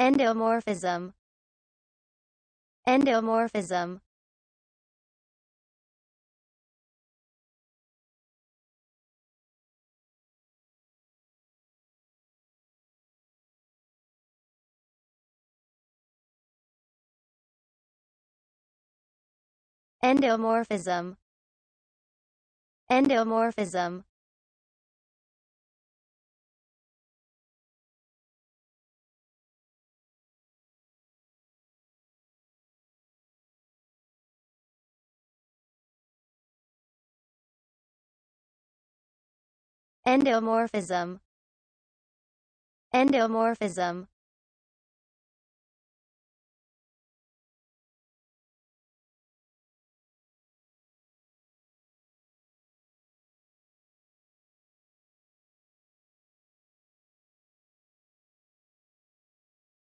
endomorphism. Endomorphism. Endomorphism. Endomorphism endomorphism. Endomorphism